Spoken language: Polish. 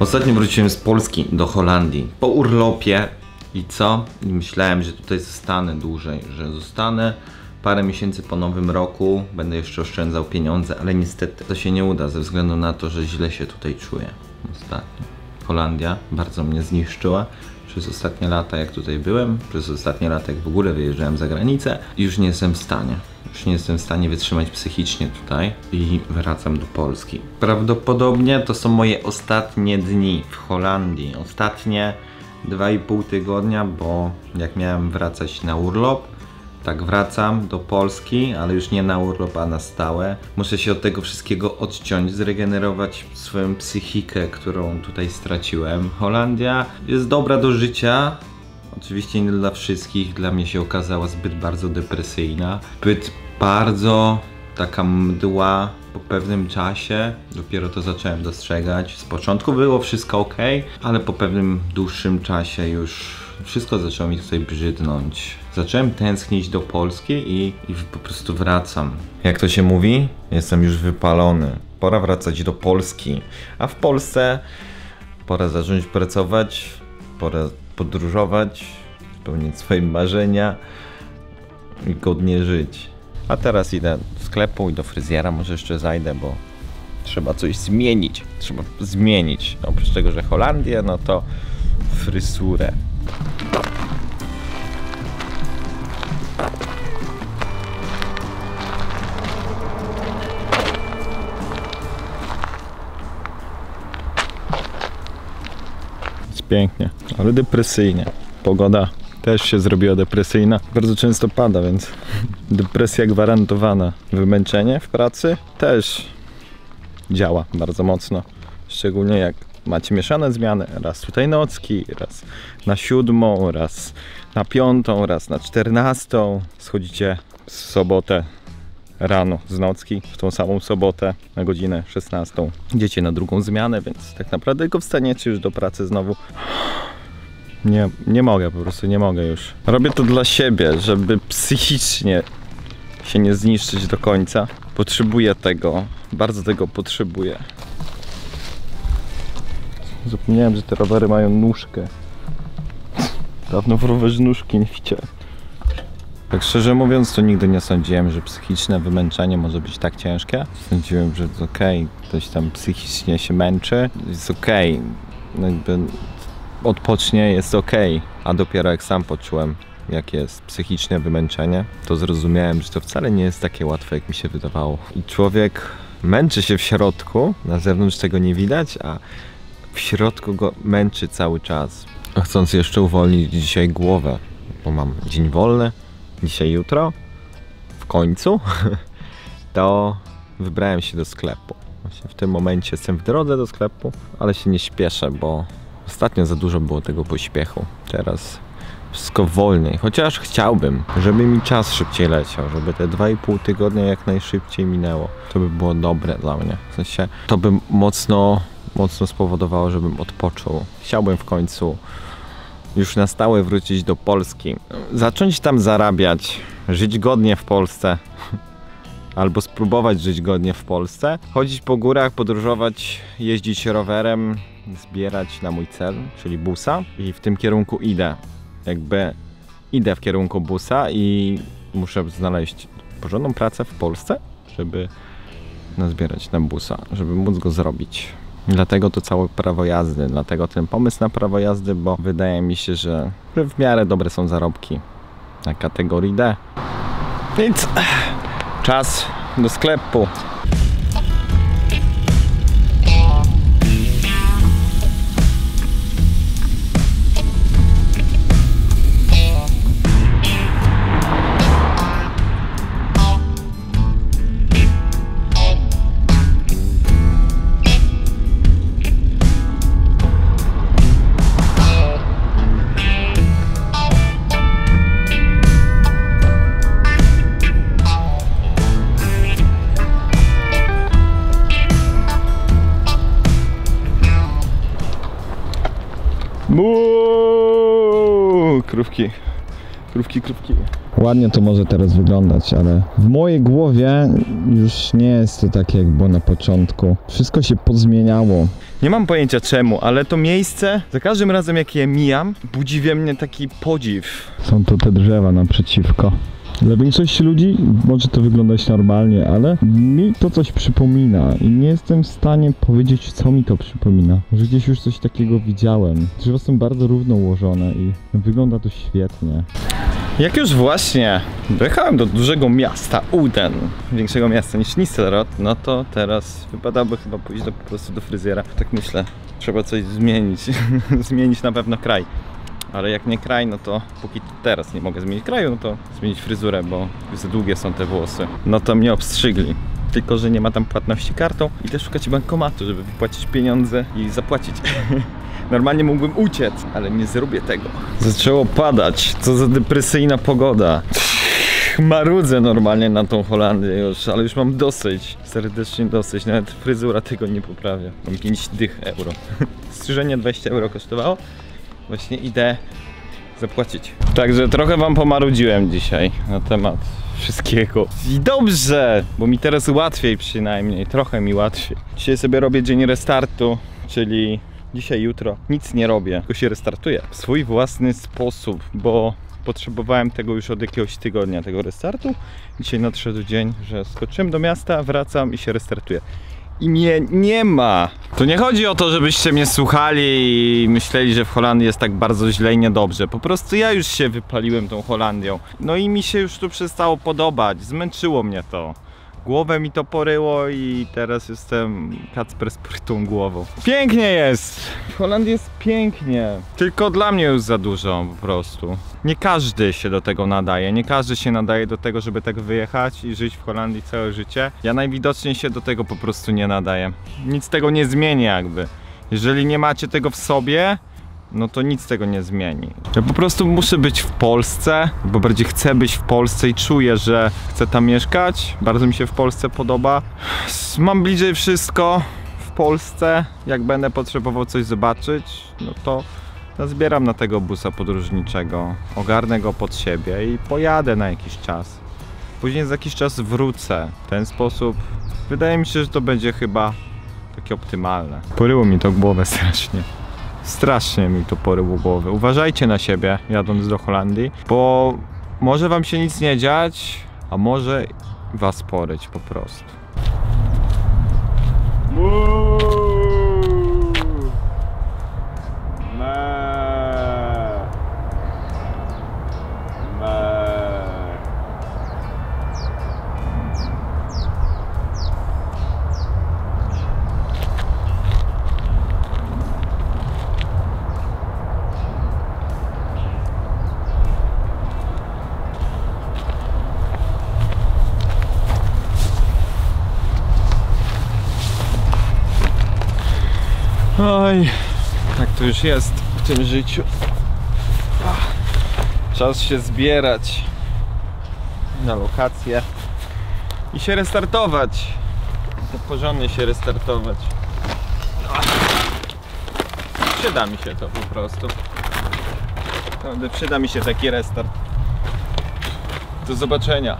Ostatnio wróciłem z Polski do Holandii po urlopie i co? I myślałem, że tutaj zostanę dłużej, że zostanę parę miesięcy po nowym roku, będę jeszcze oszczędzał pieniądze, ale niestety to się nie uda ze względu na to, że źle się tutaj czuję ostatnio. Holandia bardzo mnie zniszczyła przez ostatnie lata, jak tutaj byłem, przez ostatnie lata, jak w ogóle wyjeżdżałem za granicę, już nie jestem w stanie. Już nie jestem w stanie wytrzymać psychicznie tutaj i wracam do Polski. Prawdopodobnie to są moje ostatnie dni w Holandii. Ostatnie 2,5 tygodnia, bo jak miałem wracać na urlop, tak wracam do Polski, ale już nie na urlop, a na stałe. Muszę się od tego wszystkiego odciąć, zregenerować swoją psychikę, którą tutaj straciłem. Holandia jest dobra do życia, Oczywiście nie dla wszystkich, dla mnie się okazała zbyt bardzo depresyjna, zbyt bardzo taka mdła po pewnym czasie. Dopiero to zacząłem dostrzegać. Z początku było wszystko ok, ale po pewnym dłuższym czasie już wszystko zaczęło mi tutaj brzydnąć. Zacząłem tęsknić do Polski i, i po prostu wracam. Jak to się mówi? Jestem już wypalony. Pora wracać do Polski. A w Polsce pora zacząć pracować, pora podróżować, spełnić swoje marzenia i godnie żyć. A teraz idę do sklepu i do fryzjera, może jeszcze zajdę, bo trzeba coś zmienić. Trzeba zmienić. Oprócz tego, że Holandię, no to fryzurę. Jest pięknie, ale depresyjnie. Pogoda też się zrobiła depresyjna. Bardzo często pada, więc depresja gwarantowana. Wymęczenie w pracy też działa bardzo mocno. Szczególnie jak macie mieszane zmiany. Raz tutaj nocki, raz na siódmą, raz na piątą, raz na czternastą. Schodzicie w sobotę rano z nocki w tą samą sobotę na godzinę 16. Idziecie na drugą zmianę, więc tak naprawdę tylko wstaniecie już do pracy znowu. Nie, nie mogę, po prostu nie mogę już. Robię to dla siebie, żeby psychicznie się nie zniszczyć do końca. Potrzebuję tego, bardzo tego potrzebuję. Zapomniałem, że te rowery mają nóżkę. Dawno w rowerze nóżki nie widziałem. Tak szczerze mówiąc, to nigdy nie sądziłem, że psychiczne wymęczenie może być tak ciężkie. Sądziłem, że to okej, ktoś tam psychicznie się męczy, jest okej. No jakby odpocznie, jest okej. A dopiero jak sam poczułem, jakie jest psychiczne wymęczenie, to zrozumiałem, że to wcale nie jest takie łatwe, jak mi się wydawało. I człowiek męczy się w środku, na zewnątrz tego nie widać, a w środku go męczy cały czas. Chcąc jeszcze uwolnić dzisiaj głowę, bo mam dzień wolny, dzisiaj, jutro, w końcu, to wybrałem się do sklepu. Właśnie w tym momencie jestem w drodze do sklepu, ale się nie śpieszę, bo ostatnio za dużo było tego pośpiechu. Teraz wszystko wolniej, chociaż chciałbym, żeby mi czas szybciej leciał, żeby te 2,5 tygodnia jak najszybciej minęło. To by było dobre dla mnie. W sensie, to by mocno, mocno spowodowało, żebym odpoczął. Chciałbym w końcu już na stałe wrócić do Polski. Zacząć tam zarabiać, żyć godnie w Polsce. Albo spróbować żyć godnie w Polsce. Chodzić po górach, podróżować, jeździć rowerem, zbierać na mój cel, czyli busa. I w tym kierunku idę. Jakby idę w kierunku busa i muszę znaleźć porządną pracę w Polsce, żeby nazbierać na busa, żeby móc go zrobić. Dlatego to całe prawo jazdy, dlatego ten pomysł na prawo jazdy, bo wydaje mi się, że w miarę dobre są zarobki na kategorii D. Więc czas do sklepu. Krówki Krówki, krówki. Ładnie to może teraz wyglądać, ale w mojej głowie już nie jest to takie jak było na początku. Wszystko się pozmieniało. Nie mam pojęcia czemu, ale to miejsce, za każdym razem jak je mijam, budzi we mnie taki podziw. Są to te drzewa naprzeciwko. Dla większości ludzi może to wyglądać normalnie, ale mi to coś przypomina i nie jestem w stanie powiedzieć, co mi to przypomina. Może gdzieś już coś takiego widziałem. Drzewa są bardzo równo ułożone i wygląda to świetnie. Jak już właśnie dojechałem do dużego miasta, Uden, większego miasta niż Nistelrod, no to teraz wypadałoby chyba pójść do, po prostu do fryzjera. Tak myślę, trzeba coś zmienić, zmienić na pewno kraj. Ale jak nie kraj, no to póki teraz nie mogę zmienić kraju, no to zmienić fryzurę, bo za długie są te włosy. No to mnie obstrzygli. Tylko, że nie ma tam płatności kartą i też szukać bankomatu, żeby wypłacić pieniądze i zapłacić. Normalnie mógłbym uciec, ale nie zrobię tego. Zaczęło padać. Co za depresyjna pogoda. Marudzę normalnie na tą Holandię już, ale już mam dosyć. Serdecznie dosyć. Nawet fryzura tego nie poprawia. Mam 5 dych euro. Strzyżenie 20 euro kosztowało. Właśnie idę zapłacić. Także trochę wam pomarudziłem dzisiaj na temat wszystkiego. I dobrze, bo mi teraz łatwiej przynajmniej, trochę mi łatwiej. Dzisiaj sobie robię dzień restartu, czyli dzisiaj, jutro nic nie robię, tylko się restartuję w swój własny sposób, bo potrzebowałem tego już od jakiegoś tygodnia, tego restartu. Dzisiaj nadszedł dzień, że skoczyłem do miasta, wracam i się restartuję. I mnie nie ma. To nie chodzi o to, żebyście mnie słuchali i myśleli, że w Holandii jest tak bardzo źle i niedobrze. Po prostu ja już się wypaliłem tą Holandią. No i mi się już tu przestało podobać. Zmęczyło mnie to. Głowę mi to poryło i teraz jestem Kacper z prytą głową. Pięknie jest! W Holandii jest pięknie. Tylko dla mnie już za dużo po prostu. Nie każdy się do tego nadaje. Nie każdy się nadaje do tego, żeby tak wyjechać i żyć w Holandii całe życie. Ja najwidoczniej się do tego po prostu nie nadaję. Nic tego nie zmieni jakby. Jeżeli nie macie tego w sobie, no to nic tego nie zmieni. Ja po prostu muszę być w Polsce, bo bardziej chcę być w Polsce i czuję, że chcę tam mieszkać. Bardzo mi się w Polsce podoba. Mam bliżej wszystko w Polsce. Jak będę potrzebował coś zobaczyć, no to zbieram na tego busa podróżniczego, ogarnę go pod siebie i pojadę na jakiś czas. Później za jakiś czas wrócę. W ten sposób wydaje mi się, że to będzie chyba takie optymalne. Poryło mi to głowę strasznie. Strasznie mi to poryło głowę. Uważajcie na siebie, jadąc do Holandii, bo może wam się nic nie dziać, a może was poryć po prostu. Oj, tak to już jest w tym życiu. Czas się zbierać na lokację i się restartować. Tak Porządnie się restartować. Przyda mi się to po prostu. Naprawdę przyda mi się taki restart. Do zobaczenia.